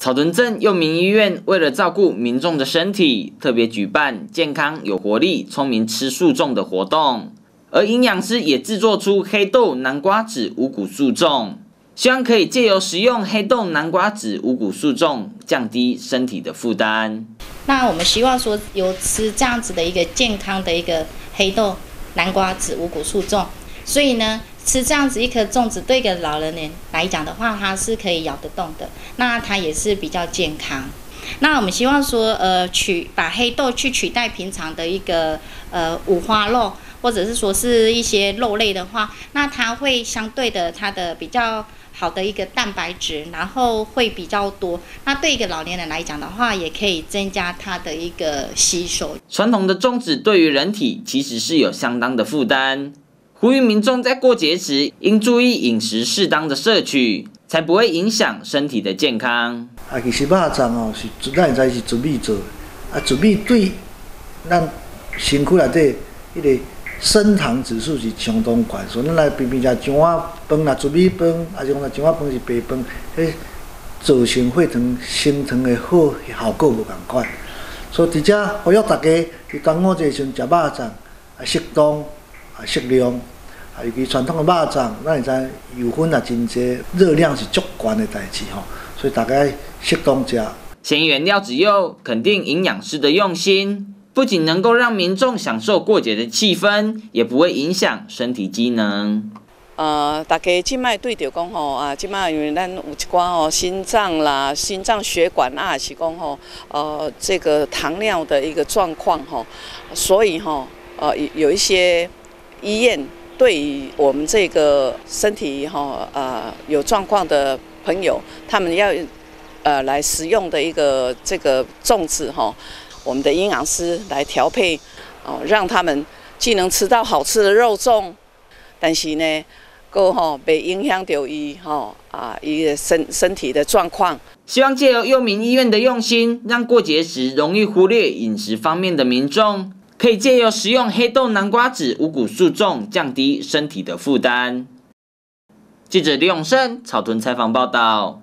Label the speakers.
Speaker 1: 草屯镇佑民医院为了照顾民众的身体，特别举办健康、有活力、聪明吃素粽的活动。而营养师也制作出黑豆南瓜子五谷素粽，希望可以借由食用黑豆南瓜子五谷素粽，降低身体的负担。
Speaker 2: 那我们希望说，有吃这样子的一个健康的一个黑豆南瓜子五谷素粽，所以呢。吃这样子一颗粽子，对一个老人来讲的话，它是可以咬得动的，那它也是比较健康。那我们希望说，呃，取把黑豆去取代平常的一个呃五花肉，或者是说是一些肉类的话，那它会相对的它的比较好的一个蛋白质，然后会比较多。那对一个老年人来讲的话，也可以增加它的一个吸收。
Speaker 1: 传统的粽子对于人体其实是有相当的负担。呼吁民众在过节时应注意饮食适当的摄取，才不会影响身体的健康。
Speaker 3: 啊，其实肉粽哦是咱在是糯米做，啊糯米对咱身躯内底迄个升糖指数是相当高，所以咱来平平食姜仔饭啦、糯米饭，啊是讲姜仔饭是白饭，迄造成血糖升糖的好效果无共款。所以伫遮呼吁大家伫端午节时阵食肉粽，啊适当。适量，啊，尤其传统的肉粽，咱会知油分也真济，热量是足悬的代志吼，所以大家适当食。
Speaker 1: 咸原料子佑肯定营养师的用心，不仅能够让民众享受过节的气氛，也不会影响身体机能。
Speaker 4: 呃，大家即摆对着讲吼啊，即摆因为咱有一寡吼心脏啦、心脏血管啊，是讲吼呃这个糖尿的一个状况吼，所以吼呃有有一些。医院对于我们这个身体哈呃有状况的朋友，他们要呃来食用的一个这个粽子哈，我们的营养师来调配哦，让他们既能吃到好吃的肉粽，但是呢，够哈被影响到伊哈啊一个身身体的状况。
Speaker 1: 希望借由佑民医院的用心，让过节时容易忽略饮食方面的民众。可以借由食用黑豆南瓜子五谷素粽，降低身体的负担。记者李永胜草屯采访报道。